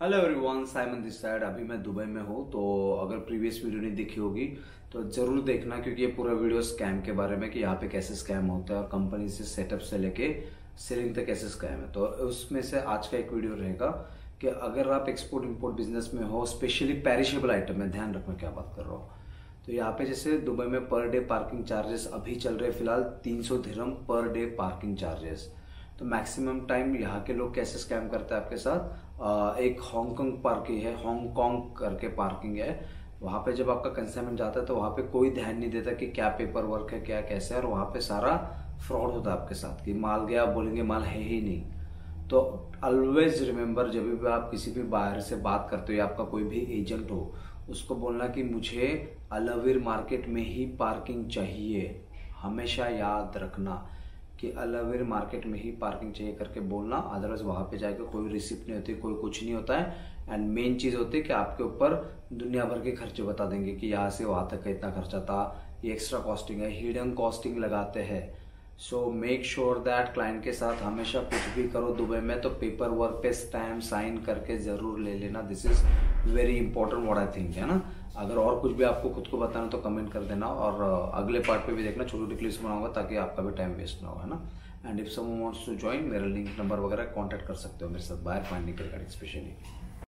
Hello everyone Simon this side अभी मैं Dubai में हूँ तो अगर प्रीवियस वीडियो नहीं देखी होगी तो ज़रूर देखना क्योंकि ये पूरा वीडियो स्कैम के बारे में कि यहाँ पे कैसे स्कैम होता है और कंपनी से सेटअप से लेके सेलिंग तक कैसे स्कैम है। तो उसमें से आज का एक वीडियो रहेगा कि अगर आप एक्सपोर्ट इम्पोर्ट बिज़नेस में हो स्पेशली पेरिशेबल आइटम में, ध्यान रखना क्या बात कर रहा हूँ। तो यहाँ पे जैसे दुबई में पर डे पार्किंग चार्जेस अभी चल रहे फ़िलहाल तीन सौ पर डे पार्किंग चार्जेस तो मैक्सिमम टाइम यहाँ के लोग कैसे स्कैम करते हैं आपके साथ? एक हांगकांग पार्किंग है हांगकांग करके पार्किंग है। वहाँ पे जब आपका कंसाइनमेंट जाता है तो वहाँ पे कोई ध्यान नहीं देता कि क्या पेपर वर्क है, क्या कैसे है, और वहाँ पे सारा फ्रॉड होता है आपके साथ कि माल गया बोलेंगे माल है ही नहीं। तो ऑलवेज रिमेम्बर जब भी आप किसी भी बाहर से बात करते हो या आपका कोई भी एजेंट हो, उसको बोलना कि मुझे अलवीर मार्केट में ही पार्किंग चाहिए। हमेशा याद रखना। कि अलावेर मार्केट में ही पार्किंग चाहिए करके बोलना अदरवाइज़ वहाँ पे जाकर कोई रिसिप्ट नहीं होती, कोई कुछ नहीं होता है। एंड मेन चीज़ होती है कि आपके ऊपर दुनिया भर के खर्चे बता देंगे कि यहाँ से वहाँ तक का इतना खर्चा था, ये एक्स्ट्रा कॉस्टिंग है हिडन कॉस्टिंग लगाते हैं। So make sure that client के साथ हमेशा कुछ भी करो दुबई में तो पेपर वर्क पे स्टैम्प साइन करके ज़रूर ले लेना। This is very important what I think है ना? अगर और कुछ भी आपको खुद को बताना तो कमेंट कर देना और अगले पार्ट पे भी देखना, छोटी छोटी क्लिप्स बनाऊँगा ताकि आपका भी टाइम वेस्ट ना हो, है ना? And if some wants to join मेरा लिंक नंबर वगैरह कांटेक्ट कर सकते हो मेरे साथ। बाहर फाइंडिंग के रिगार्डिंग स्पेशली